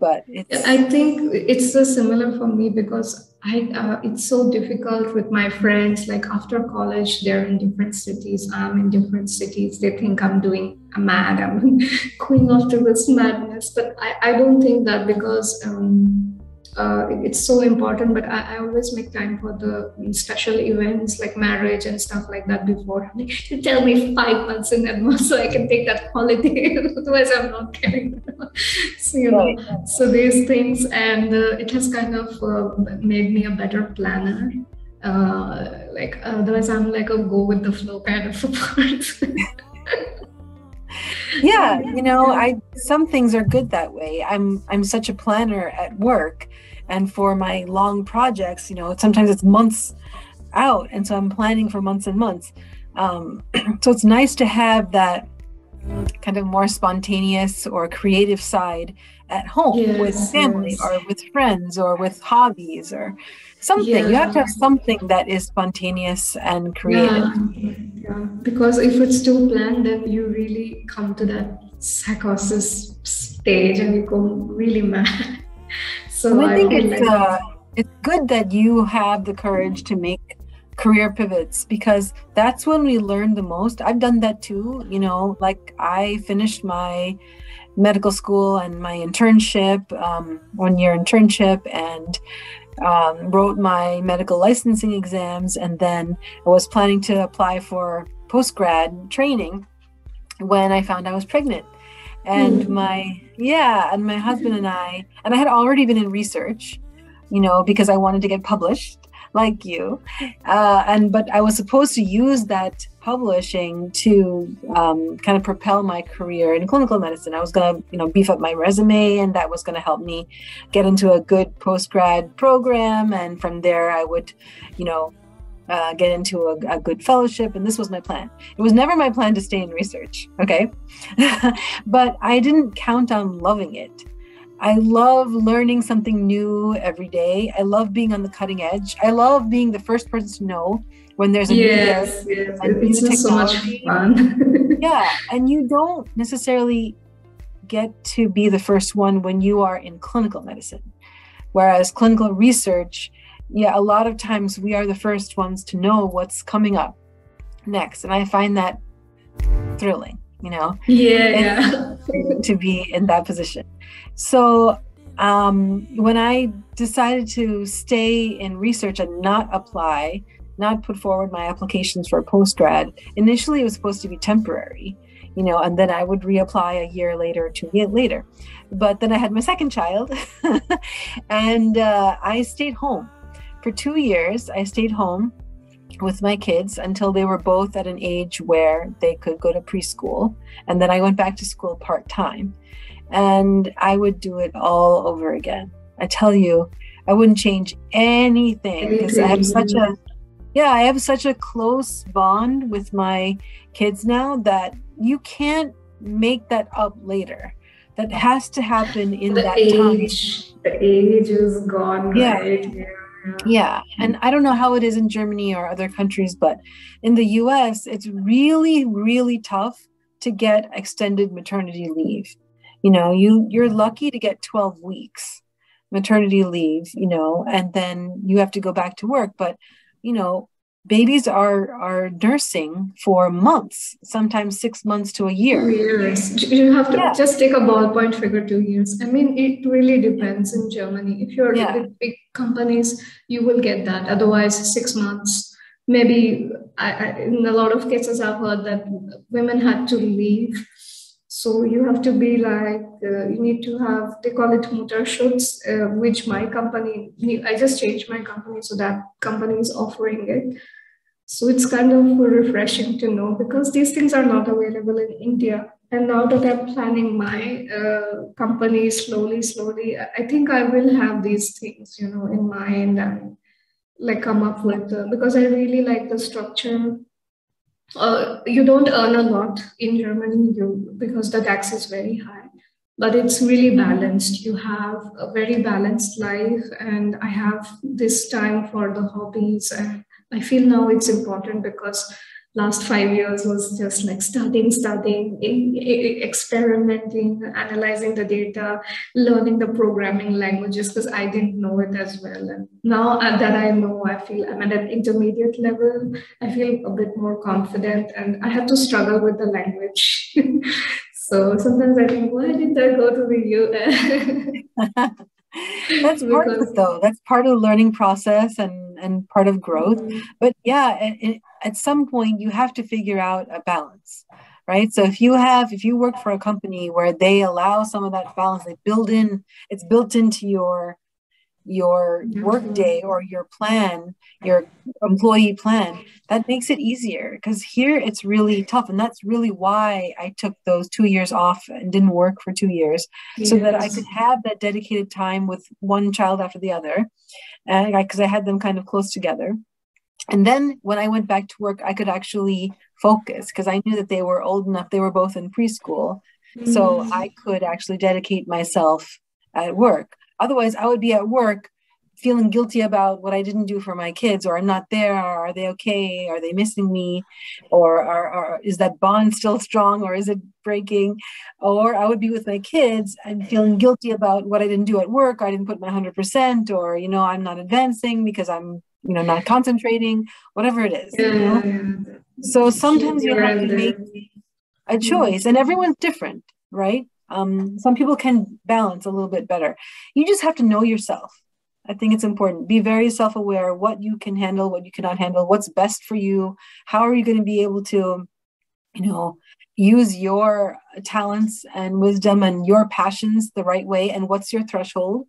but i think it's so similar for me because i uh, it's so difficult with my friends like after college they're in different cities i'm in different cities they think i'm doing a mad i'm going after this madness but i, I don't think that because um, uh, it's so important but I, I, always make time for the special events like marriage and stuff like that before. Like, you tell me five months in advance so i can take that holiday. Otherwise i'm not getting so you know so these things and uh, it has kind of uh, made me a better planner. Uh, like otherwise i'm like a go with the flow kind of a person yeah you know i some things are good that way. I'm i'm such a planner at work and for my long projects you know sometimes it's months out and so i'm planning for months and months. Um, so it's nice to have that kind of more spontaneous or creative side at home yes, with family yes. or with friends or with hobbies or something yeah. you have to have something that is spontaneous and creative yeah. yeah. because if it's too planned then you really come to that psychosis stage and you go really mad so I, I think it's like, uh, it's good that you have the courage to make career pivots because that's when we learn the most. I've done that too. You know, like I finished my medical school and my internship, um, one year internship, and um, wrote my medical licensing exams. And then I was planning to apply for post grad training when I found I was pregnant and mm. my yeah and my husband and i and i had already been in research you know because i wanted to get published like you uh, and but i was supposed to use that publishing to um, kind of propel my career in clinical medicine i was going to you know beef up my resume and that was going to help me get into a good post grad program and from there i would you know uh, get into a, a, good fellowship. And this was my plan. It was never my plan to stay in research, okay? but I didn't count on loving it. I love learning something new every day. I love being on the cutting edge. I love being the first person to know when there's a yes, new, yes. it's new technology. so much fun. yeah, and you don't necessarily get to be the first one when you are in clinical medicine. Whereas clinical research, yeah, a lot of times we are the first ones to know what's coming up next. And I find that thrilling, you know? Yeah. yeah. to be in that position. So um, when I decided to stay in research and not apply, not put forward my applications for post grad, initially it was supposed to be temporary, you know, and then I would reapply a year later, two years later. But then I had my second child and uh, I stayed home for two years, I stayed home with my kids until they were both at an age where they could go to preschool. And then I went back to school part time. And I would do it all over again. I tell you, I wouldn't change anything because I have such a yeah, I have such a close bond with my kids now that you can't make that up later. That has to happen in the that age, time. The age is gone, yeah. right? Yeah. Yeah. And I don't know how it is in Germany or other countries, but in the US, it's really, really tough to get extended maternity leave. You know, you you're lucky to get 12 weeks maternity leave, you know, and then you have to go back to work. But, you know, babies are are nursing for months sometimes six months to a year years you have to yeah. just take a ballpoint figure two years i mean it really depends in germany if you're yeah. with big companies you will get that otherwise six months maybe I, I, in a lot of cases i've heard that women had to leave so you have to be like uh, you need to have they call it Mutterschutz, uh, which my company I just changed my company so that company is offering it. So it's kind of refreshing to know because these things are not available in India. And now that I'm planning my uh, company slowly, slowly, I think I will have these things, you know, in mind and like come up with uh, because I really like the structure. Uh, you don't earn a lot in Germany you, because the tax is very high, but it's really balanced. You have a very balanced life, and I have this time for the hobbies and I feel now it's important because last five years was just like studying, studying, experimenting, analyzing the data, learning the programming languages because I didn't know it as well. And now uh, that I know, I feel I'm at an intermediate level. I feel a bit more confident, and I have to struggle with the language. so sometimes I think, why did I go to the US? That's part of it, though. That's part of the learning process and and part of growth. Mm-hmm. But yeah, it, at some point you have to figure out a balance right so if you have if you work for a company where they allow some of that balance they build in it's built into your your workday or your plan your employee plan that makes it easier because here it's really tough and that's really why i took those two years off and didn't work for two years yes. so that i could have that dedicated time with one child after the other and because I, I had them kind of close together and then when I went back to work, I could actually focus because I knew that they were old enough, they were both in preschool. Mm-hmm. So I could actually dedicate myself at work. Otherwise, I would be at work feeling guilty about what I didn't do for my kids, or I'm not there, or are they okay? Are they missing me? Or are, are, is that bond still strong, or is it breaking? Or I would be with my kids and feeling guilty about what I didn't do at work. I didn't put my 100%, or, you know, I'm not advancing because I'm you know not concentrating whatever it is yeah, you know? so sometimes you have to make a choice and everyone's different right um, some people can balance a little bit better. You just have to know yourself. I think it's important. Be very self-aware what you can handle what you cannot handle what's best for you. How are you going to be able to you know use your talents and wisdom and your passions the right way and what's your threshold?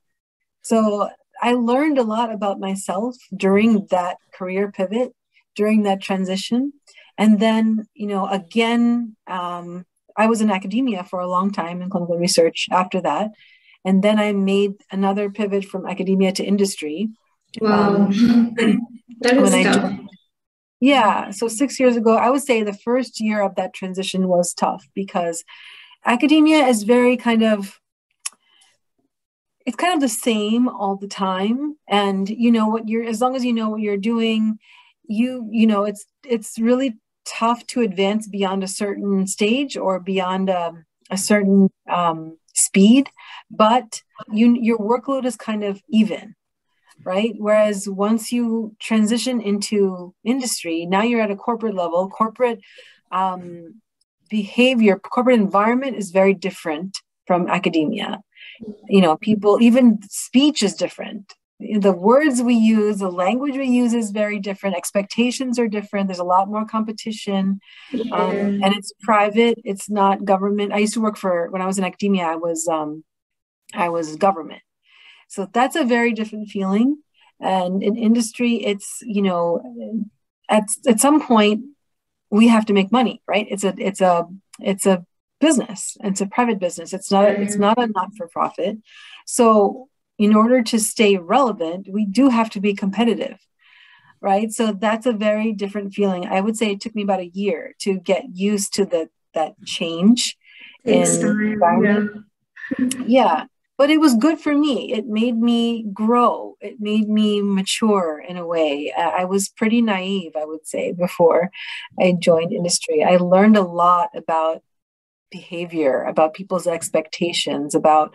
So I learned a lot about myself during that career pivot, during that transition. And then, you know, again, um, I was in academia for a long time in clinical research after that. And then I made another pivot from academia to industry. Wow. Um, that is tough. Yeah. So six years ago, I would say the first year of that transition was tough because academia is very kind of it's kind of the same all the time and you know what you're as long as you know what you're doing you you know it's it's really tough to advance beyond a certain stage or beyond a, a certain um, speed but you your workload is kind of even right? Whereas once you transition into industry now you're at a corporate level. Corporate um, behavior corporate environment is very different from academia. You know people even speech is different the words we use the language we use is very different expectations are different there's a lot more competition yeah. um, and it's private it's not government i used to work for when i was in academia i was um, i was government so that's a very different feeling and in industry it's you know at, at some point we have to make money right it's a it's a it's a business. It's a private business. It's not. It's not a not for profit. So in order to stay relevant, we do have to be competitive, right? So that's a very different feeling. I would say it took me about a year to get used to the that change in environment. Yeah. yeah. But it was good for me. It made me grow. It made me mature in a way. I was pretty naive, I would say, before I joined industry. I learned a lot about behavior, about people's expectations, about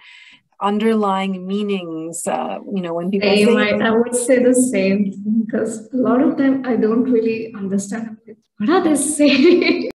underlying meanings. Uh, you know, when people say, might, I would say the same because a lot of them I don't really understand what are they saying.